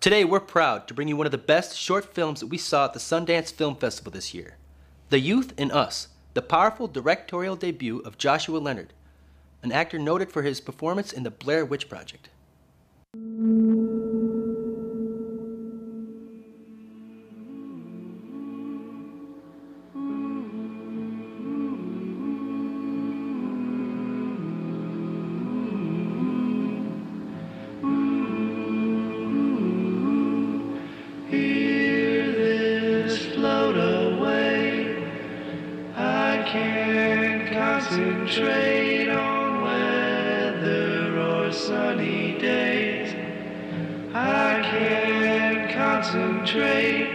Today, we're proud to bring you one of the best short films that we saw at the Sundance Film Festival this year The Youth in Us, the powerful directorial debut of Joshua Leonard, an actor noted for his performance in the Blair Witch Project. Concentrate.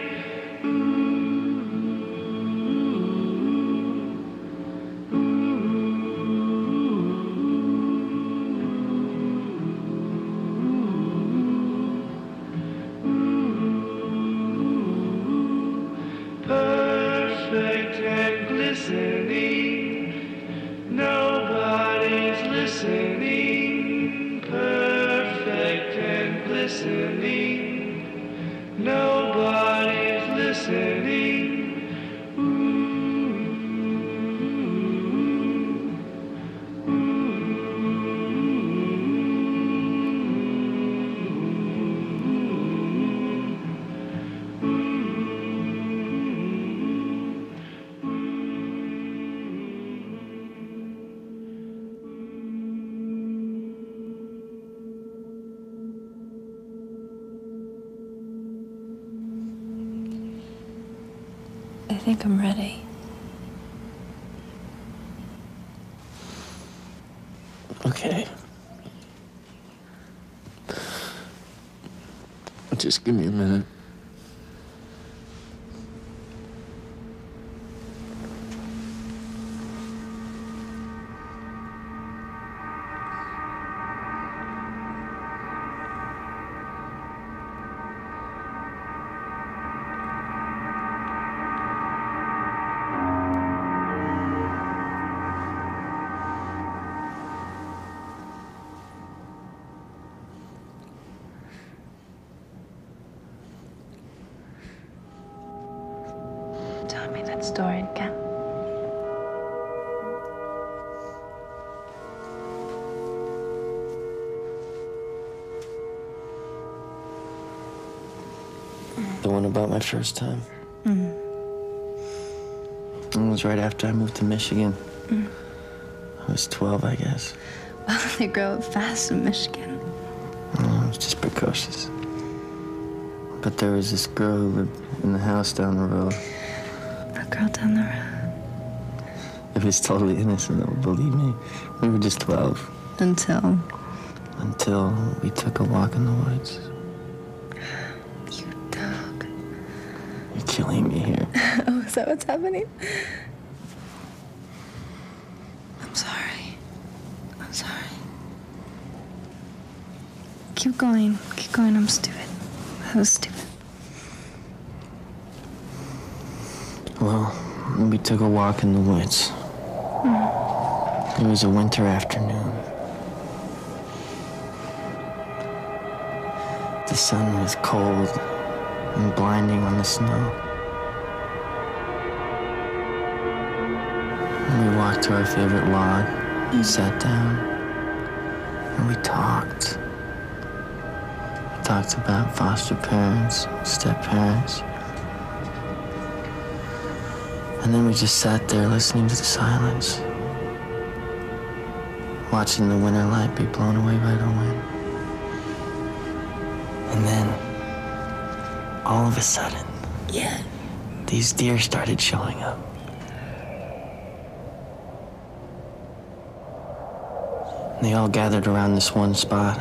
Perfect and glistening. Nobody's listening. Perfect and glistening. Think I'm ready. Okay. Just give me a minute. Tell me that story again. The one about my first time. Mm. It was right after I moved to Michigan. Mm. I was 12, I guess. Well, they grow up fast in Michigan. Oh, I was just precocious. But there was this girl who lived in the house down the road. A girl down the road. It was totally innocent, though, believe me. We were just 12 Until until we took a walk in the woods. you dog. You're killing me here. oh, is that what's happening? I'm sorry. I'm sorry. Keep going. Keep going. I'm stupid. That was stupid. Well, we took a walk in the woods. It was a winter afternoon. The sun was cold and blinding on the snow. We walked to our favorite log, sat down, and we talked. We talked about foster parents, step parents. And then we just sat there listening to the silence, watching the winter light be blown away by the wind. And then, all of a sudden, Yeah. these deer started showing up. They all gathered around this one spot.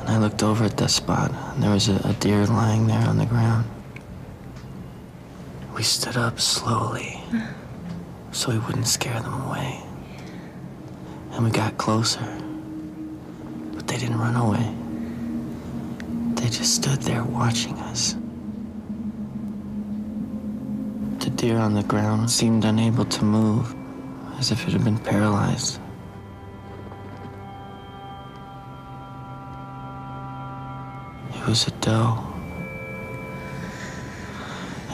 And I looked over at that spot, and there was a, a deer lying there on the ground. We stood up slowly so we wouldn't scare them away. And we got closer. But they didn't run away. They just stood there watching us. The deer on the ground seemed unable to move, as if it had been paralyzed. It was a doe.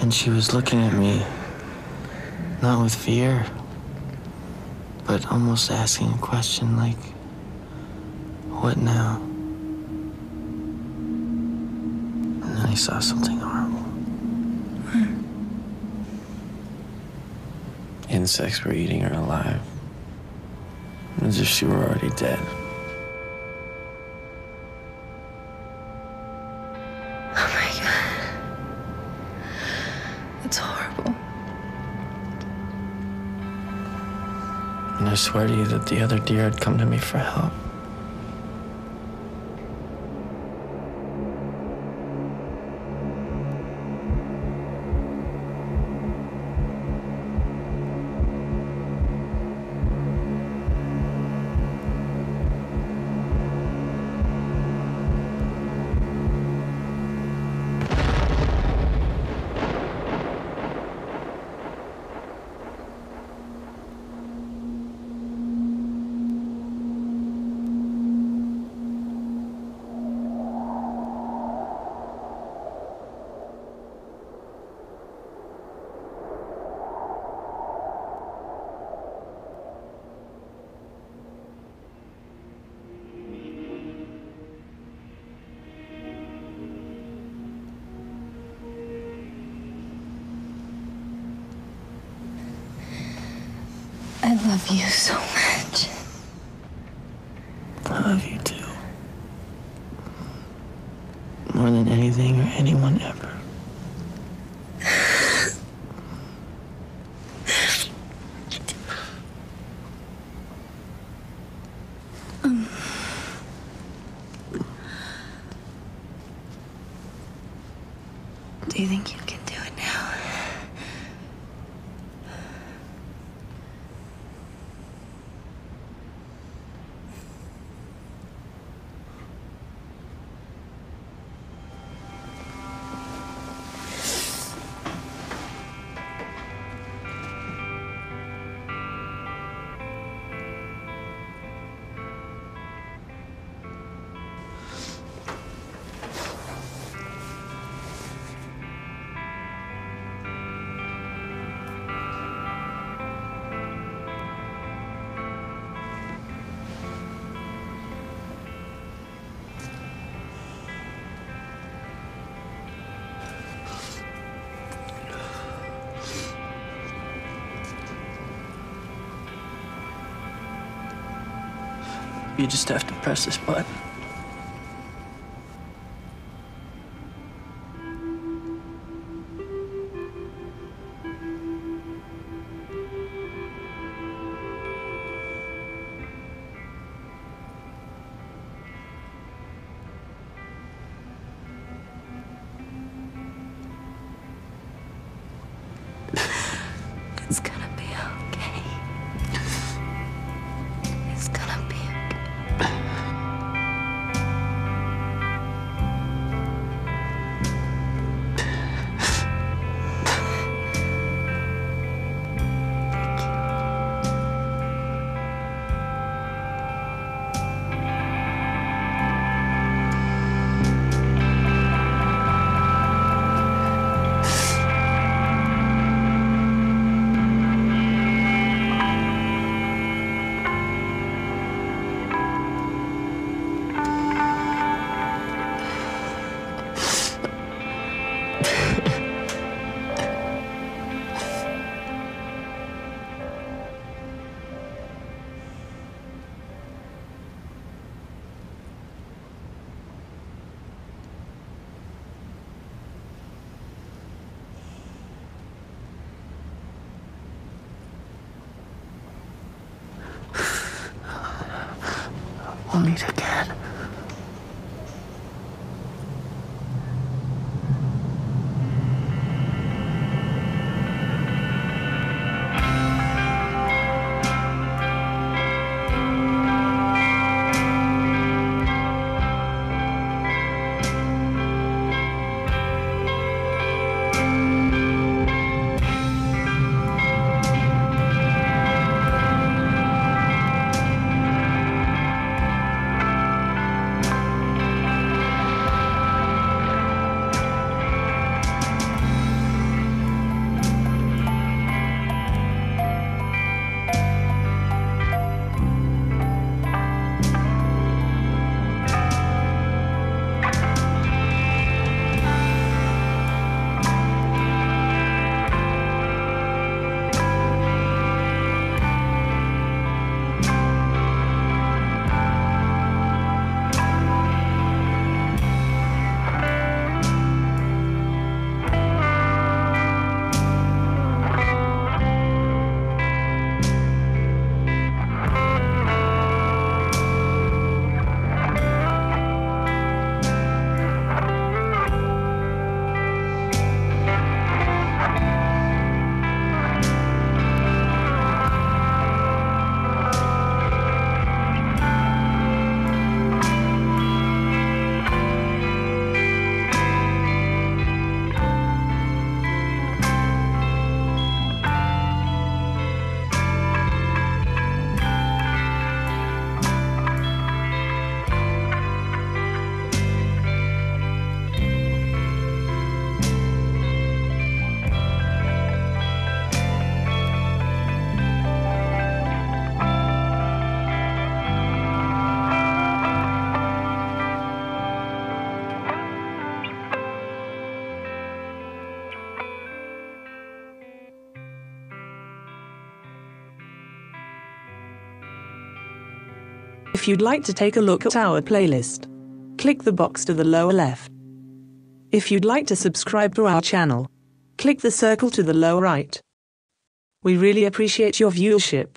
And she was looking at me, not with fear, but almost asking a question like, What now? And then I saw something horrible. Insects were eating her alive, as if she were already dead. And I swear to you that the other deer had come to me for help. I love you so much. I love you too. More than anything or anyone ever. You just have to press this button. We'll meet again. If you'd like to take a look at our playlist, click the box to the lower left. If you'd like to subscribe to our channel, click the circle to the lower right. We really appreciate your viewership.